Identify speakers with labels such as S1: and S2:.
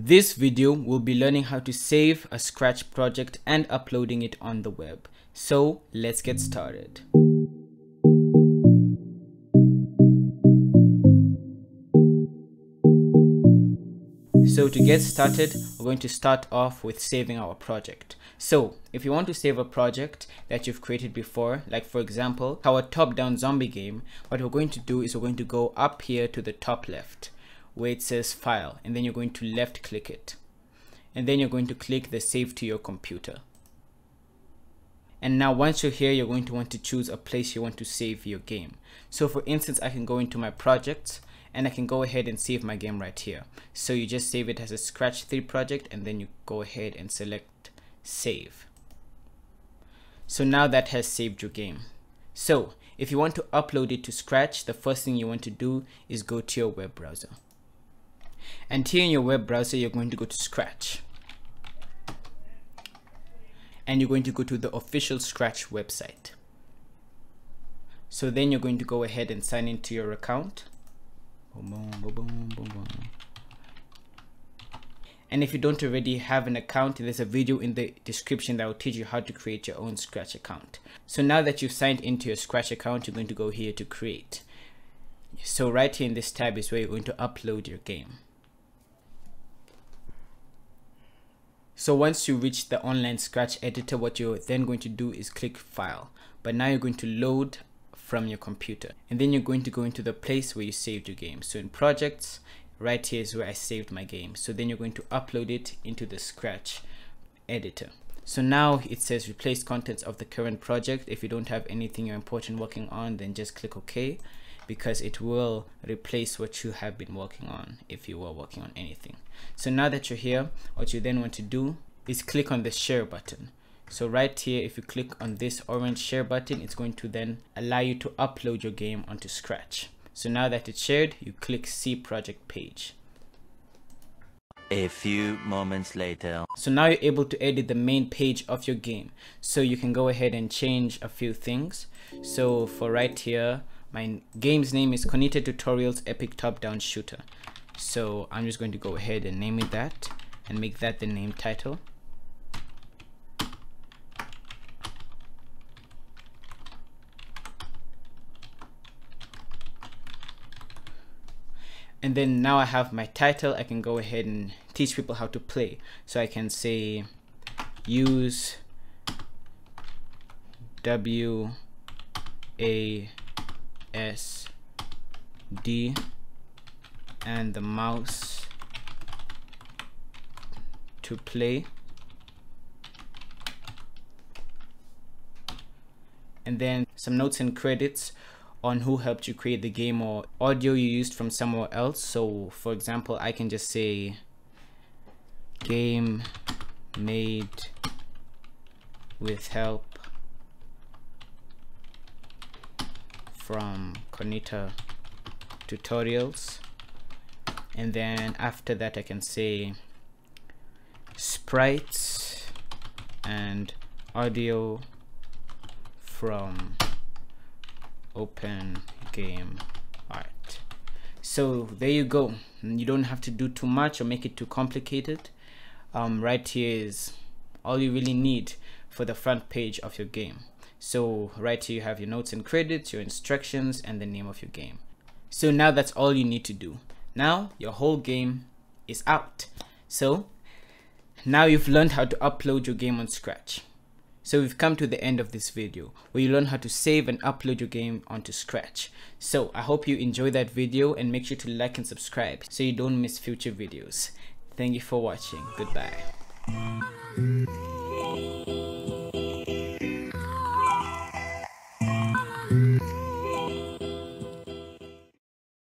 S1: This video will be learning how to save a Scratch project and uploading it on the web. So let's get started. So to get started, we're going to start off with saving our project. So if you want to save a project that you've created before, like for example, our top-down zombie game, what we're going to do is we're going to go up here to the top left where it says file and then you're going to left click it. And then you're going to click the save to your computer. And now once you're here, you're going to want to choose a place you want to save your game. So for instance, I can go into my projects and I can go ahead and save my game right here. So you just save it as a Scratch 3 project and then you go ahead and select save. So now that has saved your game. So if you want to upload it to Scratch, the first thing you want to do is go to your web browser. And here in your web browser, you're going to go to Scratch. And you're going to go to the official Scratch website. So then you're going to go ahead and sign into your account. And if you don't already have an account, there's a video in the description that will teach you how to create your own Scratch account. So now that you've signed into your Scratch account, you're going to go here to create. So right here in this tab is where you're going to upload your game. So once you reach the online Scratch editor, what you're then going to do is click file. But now you're going to load from your computer. And then you're going to go into the place where you saved your game. So in projects, right here is where I saved my game. So then you're going to upload it into the Scratch editor. So now it says replace contents of the current project. If you don't have anything you're important working on, then just click OK because it will replace what you have been working on if you were working on anything. So now that you're here, what you then want to do is click on the share button. So right here, if you click on this orange share button, it's going to then allow you to upload your game onto Scratch. So now that it's shared, you click see project page.
S2: A few moments later.
S1: So now you're able to edit the main page of your game. So you can go ahead and change a few things. So for right here, my game's name is Konita Tutorials Epic Top Down Shooter. So I'm just going to go ahead and name it that and make that the name title. and then now I have my title I can go ahead and teach people how to play so I can say use W A S D and the mouse to play and then some notes and credits on who helped you create the game or audio you used from somewhere else. So for example, I can just say game made with help from Konita tutorials. And then after that I can say sprites and audio from open game art. So there you go. You don't have to do too much or make it too complicated. Um, right here is all you really need for the front page of your game so right here you have your notes and credits your instructions and the name of your game so now that's all you need to do now your whole game is out so now you've learned how to upload your game on scratch so we've come to the end of this video where you learn how to save and upload your game onto Scratch. So I hope you enjoy that video and make sure to like and subscribe so you don't miss future videos. Thank you for watching. Goodbye.